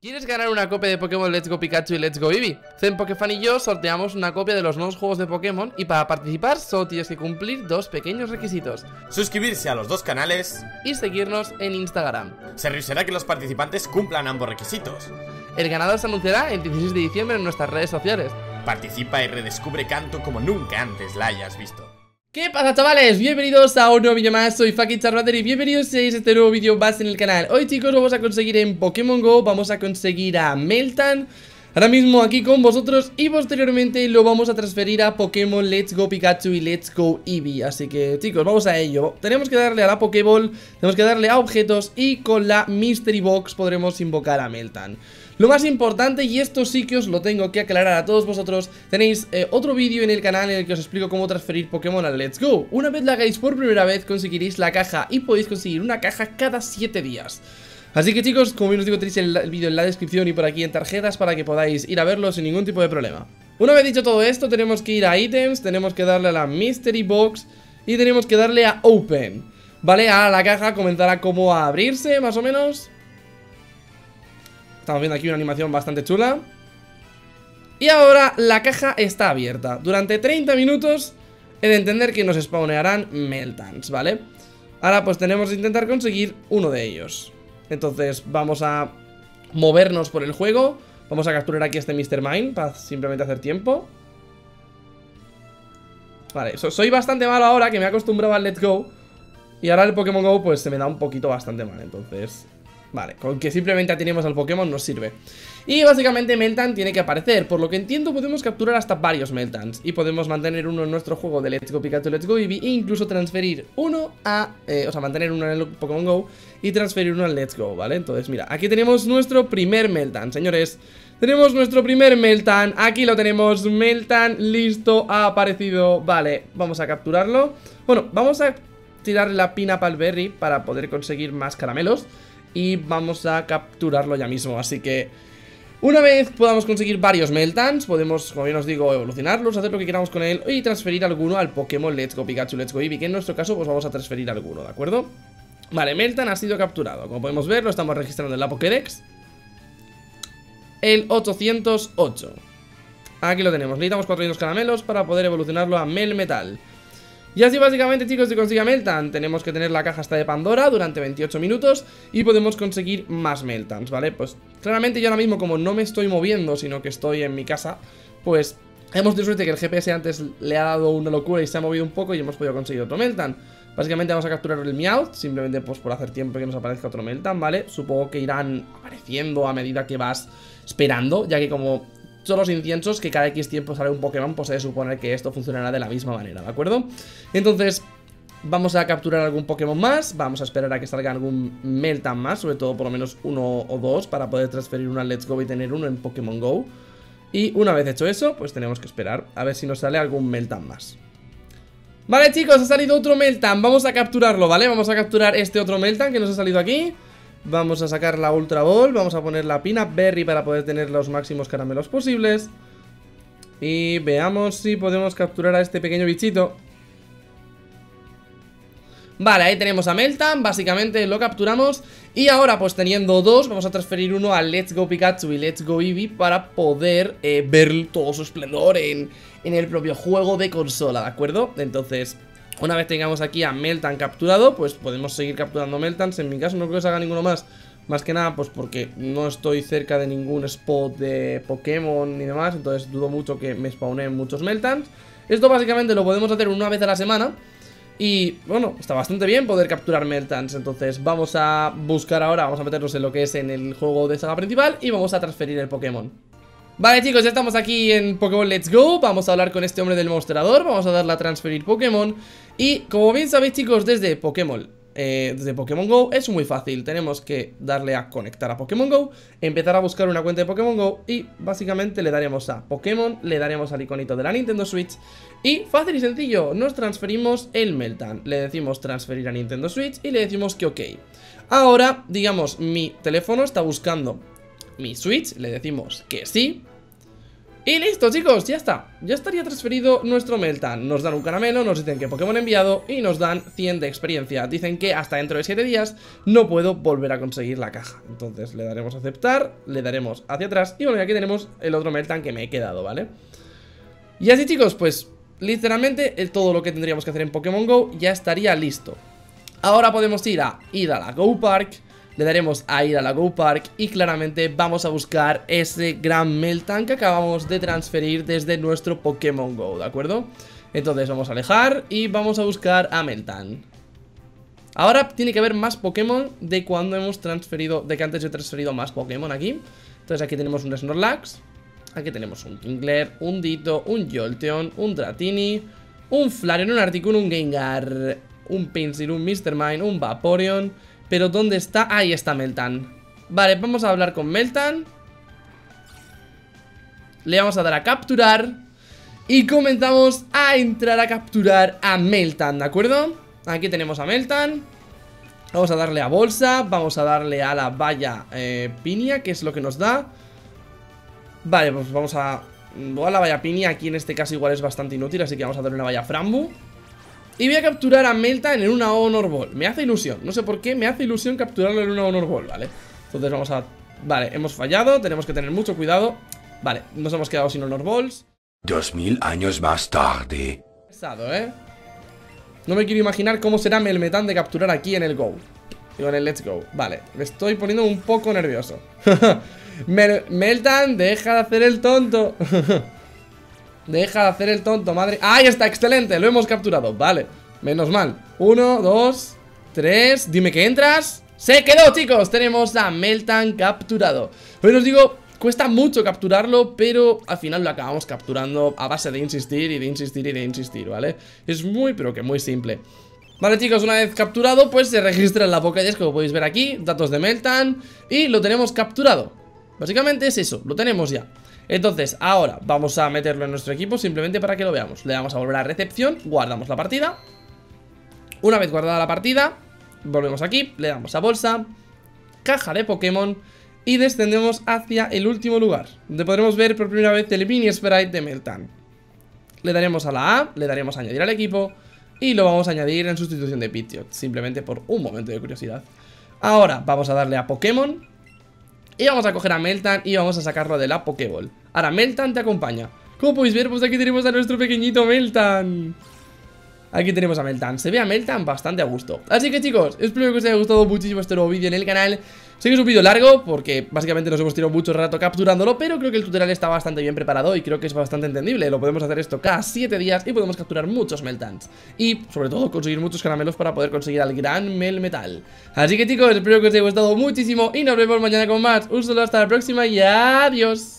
¿Quieres ganar una copia de Pokémon Let's Go Pikachu y Let's Go Eevee? Zen Pokefan y yo sorteamos una copia de los nuevos juegos de Pokémon y para participar solo tienes que cumplir dos pequeños requisitos Suscribirse a los dos canales y seguirnos en Instagram. Se revisará que los participantes cumplan ambos requisitos. El ganador se anunciará el 16 de diciembre en nuestras redes sociales. Participa y redescubre Canto como nunca antes la hayas visto. ¿Qué pasa chavales? Bienvenidos a un nuevo vídeo más, soy Fucking Charmander y bienvenidos a este nuevo vídeo más en el canal Hoy chicos vamos a conseguir en Pokémon GO, vamos a conseguir a Meltan Ahora mismo aquí con vosotros y posteriormente lo vamos a transferir a Pokémon Let's Go Pikachu y Let's Go Eevee Así que chicos, vamos a ello Tenemos que darle a la Pokéball, tenemos que darle a objetos y con la Mystery Box podremos invocar a Meltan lo más importante, y esto sí que os lo tengo que aclarar a todos vosotros, tenéis eh, otro vídeo en el canal en el que os explico cómo transferir Pokémon al Let's Go. Una vez la hagáis por primera vez, conseguiréis la caja y podéis conseguir una caja cada 7 días. Así que chicos, como bien os digo, tenéis el vídeo en la descripción y por aquí en tarjetas para que podáis ir a verlo sin ningún tipo de problema. Una vez dicho todo esto, tenemos que ir a ítems, tenemos que darle a la Mystery Box y tenemos que darle a Open. ¿Vale? Ahora la caja comenzará como a abrirse, más o menos. Estamos viendo aquí una animación bastante chula Y ahora la caja está abierta Durante 30 minutos he de entender que nos spawnearán Meltans, ¿vale? Ahora pues tenemos que intentar conseguir uno de ellos Entonces vamos a movernos por el juego Vamos a capturar aquí a este Mr. Mine Para simplemente hacer tiempo Vale, soy bastante malo ahora Que me he acostumbrado al Let's Go Y ahora el Pokémon GO pues se me da un poquito bastante mal Entonces Vale, con que simplemente atenemos al Pokémon nos sirve. Y básicamente Meltan tiene que aparecer Por lo que entiendo podemos capturar hasta varios Meltans Y podemos mantener uno en nuestro juego de Let's Go Pikachu, Let's Go Eevee E incluso transferir uno a... Eh, o sea, mantener uno en el Pokémon GO Y transferir uno al Let's Go, ¿vale? Entonces, mira, aquí tenemos nuestro primer Meltan, señores. Tenemos nuestro primer Meltan, aquí lo tenemos, Meltan, listo, ha aparecido Vale, vamos a capturarlo. Bueno, vamos a tirar la pina Berry para poder conseguir más caramelos y vamos a capturarlo ya mismo, así que una vez podamos conseguir varios Meltans, podemos, como bien os digo, evolucionarlos, hacer lo que queramos con él y transferir alguno al Pokémon Let's Go Pikachu, Let's Go Eevee, que en nuestro caso pues vamos a transferir alguno, ¿de acuerdo? Vale, Meltan ha sido capturado, como podemos ver lo estamos registrando en la Pokédex. El 808 Aquí lo tenemos, necesitamos 400 caramelos para poder evolucionarlo a Melmetal y así básicamente chicos se consigue Meltan Tenemos que tener la caja hasta de Pandora durante 28 minutos Y podemos conseguir más Meltans, ¿vale? Pues claramente yo ahora mismo como no me estoy moviendo Sino que estoy en mi casa Pues hemos tenido suerte que el GPS antes le ha dado una locura y se ha movido un poco Y hemos podido conseguir otro Meltan Básicamente vamos a capturar el Meowth Simplemente pues por hacer tiempo que nos aparezca otro Meltan, ¿vale? Supongo que irán apareciendo a medida que vas esperando Ya que como son los inciensos que cada X tiempo sale un Pokémon, pues se debe suponer que esto funcionará de la misma manera, ¿de acuerdo? Entonces, vamos a capturar algún Pokémon más, vamos a esperar a que salga algún Meltan más, sobre todo por lo menos uno o dos, para poder transferir uno al Let's Go y tener uno en Pokémon GO. Y una vez hecho eso, pues tenemos que esperar a ver si nos sale algún Meltan más. Vale chicos, ha salido otro Meltan, vamos a capturarlo, ¿vale? Vamos a capturar este otro Meltan que nos ha salido aquí Vamos a sacar la Ultra Ball, vamos a poner la Peanut Berry para poder tener los máximos caramelos posibles. Y veamos si podemos capturar a este pequeño bichito. Vale, ahí tenemos a Meltan, básicamente lo capturamos Y ahora pues teniendo dos, vamos a transferir uno a Let's Go Pikachu y Let's Go Eevee Para poder eh, ver todo su esplendor en, en el propio juego de consola, ¿de acuerdo? Entonces, una vez tengamos aquí a Meltan capturado, pues podemos seguir capturando Meltans. En mi caso no creo que se haga ninguno más. Más que nada, pues porque no estoy cerca de ningún spot de Pokémon ni demás. Entonces dudo mucho que me spawnen muchos Meltans. Esto básicamente lo podemos hacer una vez a la semana. Y bueno, está bastante bien poder capturar Meltans Entonces vamos a buscar ahora, vamos a meternos en lo que es en el juego de saga principal Y vamos a transferir el Pokémon Vale chicos, ya estamos aquí en Pokémon Let's Go Vamos a hablar con este hombre del mostrador Vamos a darle a transferir Pokémon Y como bien sabéis chicos, desde Pokémon eh, Desde Pokémon GO es muy fácil. Tenemos que darle a conectar a Pokémon GO Empezar a buscar una cuenta de Pokémon GO Y básicamente le daremos a Pokémon Le daremos al iconito de la Nintendo Switch Y fácil y sencillo, nos transferimos el Meltan Le decimos transferir a Nintendo Switch Y le decimos que ok. Ahora, digamos, mi teléfono está buscando mi Switch, le decimos que sí Y listo chicos, ya está. Ya estaría transferido nuestro Meltan. Nos dan un caramelo, nos dicen que Pokémon enviado Y nos dan 100 de experiencia. Dicen que hasta dentro de 7 días no puedo volver a conseguir la caja. Entonces le daremos a aceptar Le daremos hacia atrás Y bueno, aquí tenemos el otro Meltan que me he quedado, ¿vale? Y así chicos, pues literalmente todo lo que tendríamos que hacer en Pokémon GO ya estaría listo. Ahora podemos ir a ir a la Go Park le daremos a ir a la Go Park y claramente vamos a buscar ese gran Meltan que acabamos de transferir desde nuestro Pokémon GO, ¿de acuerdo? Entonces vamos a alejar y vamos a buscar a Meltan Ahora tiene que haber más Pokémon de cuando hemos transferido, de que antes he transferido más Pokémon aquí Entonces aquí tenemos un Snorlax Aquí tenemos un Kingler, un Ditto, un Jolteon, un Dratini Un Flareon, un Articuno, un Gengar Un Pinsir, un Mr. Mime, un Vaporeon pero ¿dónde está? Ahí está Meltan. Vale, vamos a hablar con Meltan. Le vamos a dar a capturar. Y comenzamos a entrar a capturar a Meltan, ¿de acuerdo? Aquí tenemos a Meltan. Vamos a darle a bolsa Vamos a darle a la valla eh, piña Que es lo que nos da. Vale, pues vamos a... a la valla piña Aquí en este caso igual es bastante inútil Así que vamos a darle una valla frambu y voy a capturar a Meltan en una Honor Ball Me hace ilusión, no sé por qué, me hace ilusión capturarlo en una Honor Ball, ¿vale? Entonces vamos a... Vale, hemos fallado, tenemos que tener mucho cuidado. Vale, nos hemos quedado sin Honor Balls Dos mil años más tarde. Pesado, ¿eh? No me quiero imaginar cómo será Melmetan de capturar aquí en el Go. Digo, en el Let's Go. Vale, me estoy poniendo un poco nervioso. Meltan, deja de hacer el tonto Deja de hacer el tonto, madre. ¡Ahí está! ¡Excelente! Lo hemos capturado, vale. Menos mal. Uno, dos, tres. Dime que entras. ¡Se quedó, chicos! Tenemos a Meltan capturado. Pero os digo, cuesta mucho capturarlo Pero al final lo acabamos capturando A base de insistir y de insistir y de insistir, ¿vale? Es muy, pero que muy simple. Vale chicos, una vez capturado, pues se registra en la Pokédex, como podéis ver aquí Datos de Meltan Y lo tenemos capturado. Básicamente es eso, lo tenemos ya entonces, ahora vamos a meterlo en nuestro equipo simplemente para que lo veamos. Le damos a volver a recepción, guardamos la partida. Una vez guardada la partida Volvemos aquí, le damos a bolsa Caja de Pokémon Y descendemos hacia el último lugar Donde podremos ver por primera vez el mini sprite de Meltan. Le daremos a la A, le daremos a añadir al equipo Y lo vamos a añadir en sustitución de Pidgeot Simplemente por un momento de curiosidad. Ahora vamos a darle a Pokémon y vamos a coger a Meltan y vamos a sacarlo de la Pokéball Ahora Meltan te acompaña. Como podéis ver, pues aquí tenemos a nuestro pequeñito Meltan. Aquí tenemos a Meltan, se ve a Meltan bastante a gusto. Así que chicos, espero que os haya gustado muchísimo este nuevo vídeo en el canal. Sé que es un vídeo largo porque básicamente nos hemos tirado mucho rato capturándolo Pero creo que el tutorial está bastante bien preparado y creo que es bastante entendible. Lo podemos hacer esto cada 7 días y podemos capturar muchos Meltans. Y sobre todo conseguir muchos caramelos para poder conseguir al gran Melmetal Así que chicos, espero que os haya gustado muchísimo y nos vemos mañana con más. Un saludo hasta la próxima y adiós